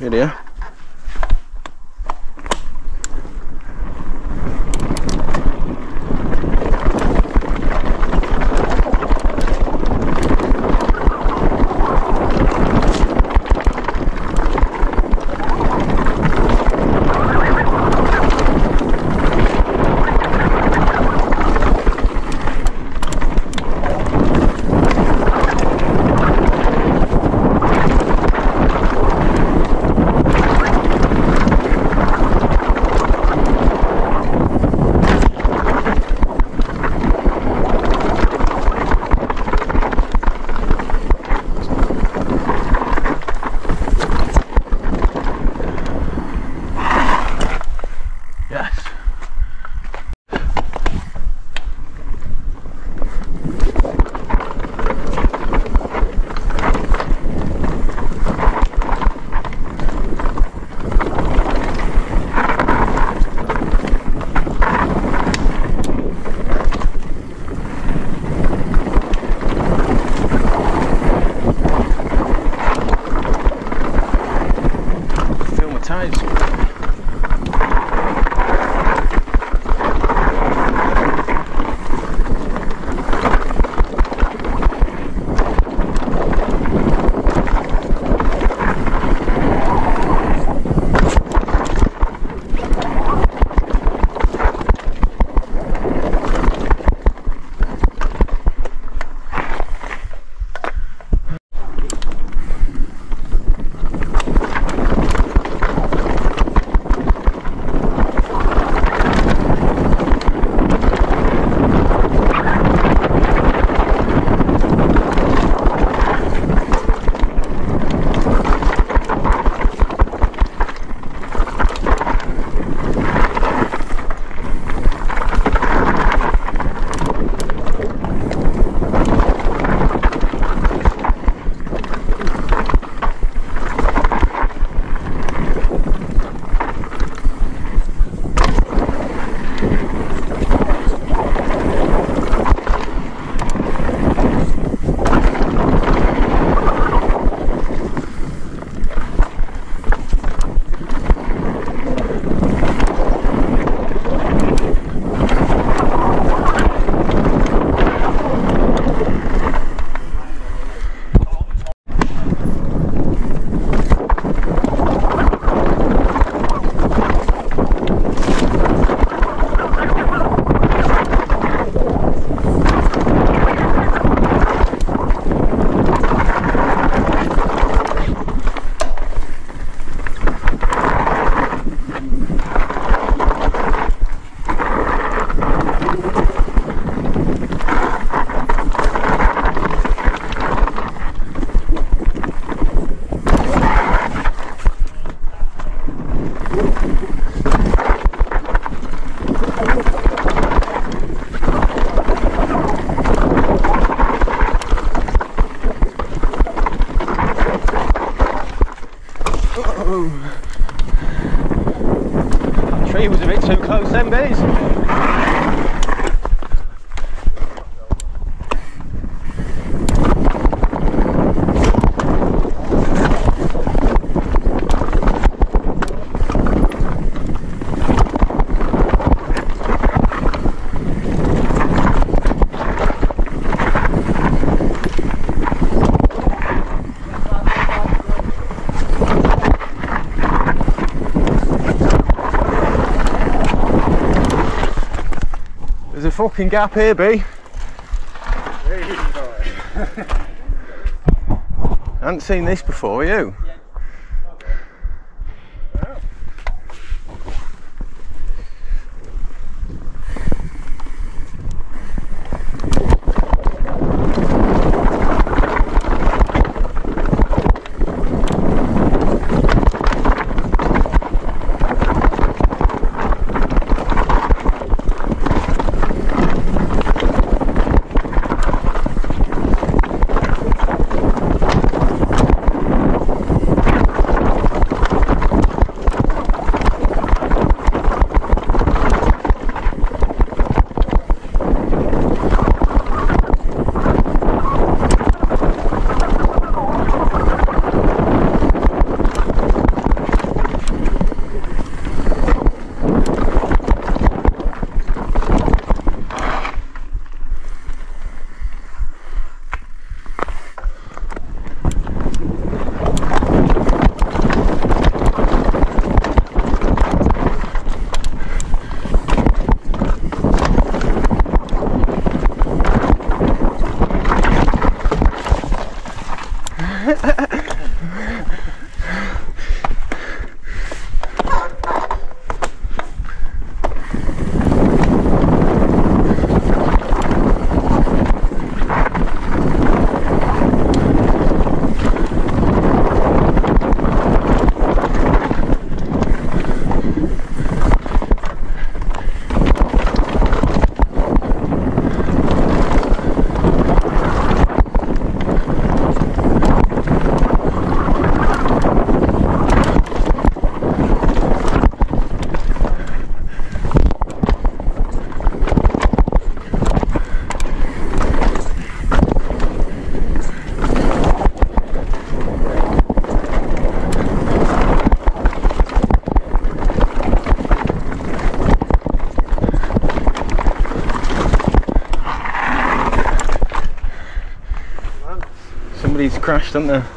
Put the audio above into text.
ini dia. That tree was a bit too close then, Bees. Fucking gap here, B. I haven't seen this before, you? Somebody's crashed, haven't they?